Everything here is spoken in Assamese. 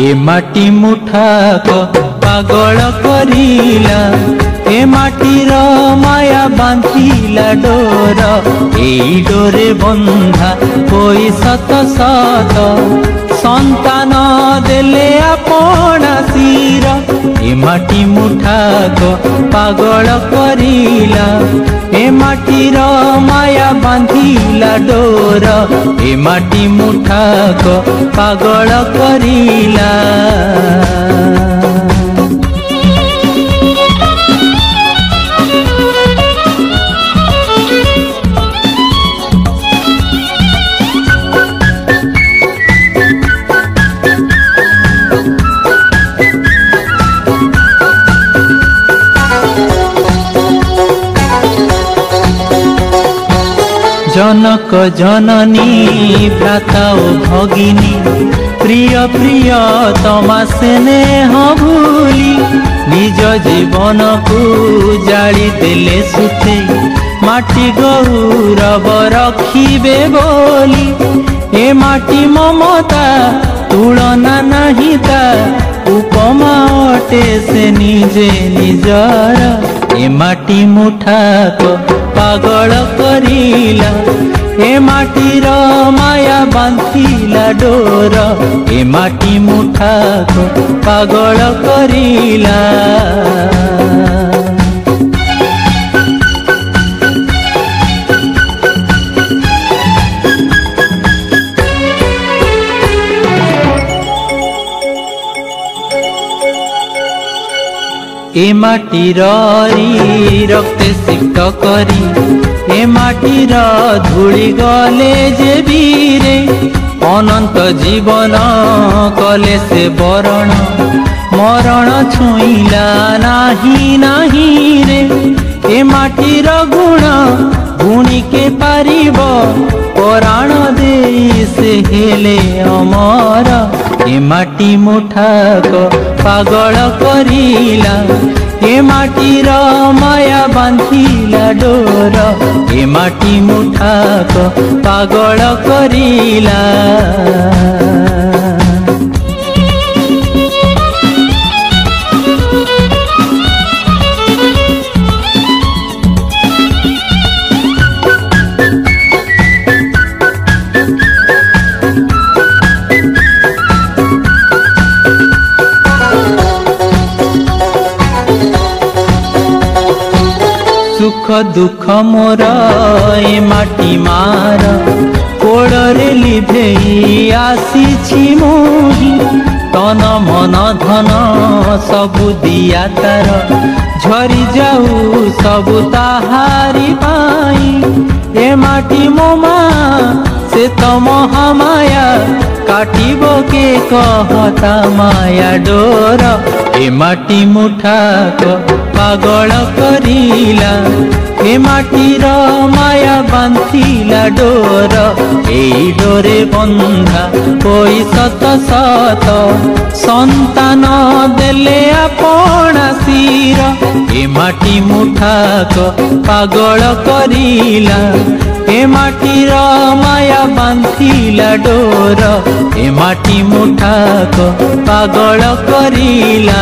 ଏ ମାଟି ମୁଠାକ ପାଗଳ କରିଲା ଏ ମାଟିର ମାୟା ବାନ୍ଧିଲା ଡୋର ଏଇ ଡୋରେ ବନ୍ଧା ସତ ସତ ସନ୍ତାନ ଦେଲେ ଆପଣା মাটি মুঠাক পাগল করিলা এ মাটির মায়া বাঁধিলা ডোর এ মাটি মুঠাক পাগল করিলা জনক জননী ভ্রাতা ও ভগিনী, প্রিয় প্রিয় তোমা স্নেহ ভুলি, নিজ জীবনকু জাଳି দেলে সুতে, মাটি গৌরব রখিবে বলি। এ মাটি মমতা, তুলনা নাহি তা, উপমা অটে সে নিজে নিজর। এ মাটি মুঠাক পাগল করিলা এ মাটির মায়া বাঁধিলা ডোর এ মাটি মুঠাক পাগল করিলা এ মাটিরি রক্ত সিক্ত করি। এ মাটির ধুড়ি গলে যে বীরে অনন্ত জীবন কলে সে বরণ। মরণ ছুইলা নাহি নাহি রে। এ মাটির গুণ গুণিকে পারিব পরাণ ଦେଇ ସେ ହେଲେ ଅମର ଏ ମାଟି ମୁଠାକ ପାଗଳ କରିଲା ଏ ମାଟିର ମାୟା ବାନ୍ଧିଲା ଡୋର ଏ ମାଟି ମୁଠାକ ପାଗଳ କରିଲା ସୁଖ ଦୁଃଖ ମୋର ଏ ମାଟି ମାର କୋଳରେ ଲିଭେଇ ଆସିଛି ମୁହିଁ ତନ ମନ ଧନ ସବୁ ଦିଆ ତାର ଝରି ଯାଉ ସବୁ ତାହାରି ପାଇଁ ଏ ମାଟି চেতম মায়া কাটিব কে কহতা মায়া ডোর এ মাটি মুঠাক পাগল করিলা এ মাটির মায়া বান্ধিলা ডোর এই ডোরে বন্ধা ওই সত সত সন্তান দেলে আপন এ মাটি মুঠাক পাগল করিলা ଆସିଲା ଡୋର ଏ ମାଟି ମୁଠାକ ପାଗଳ କରିଲା।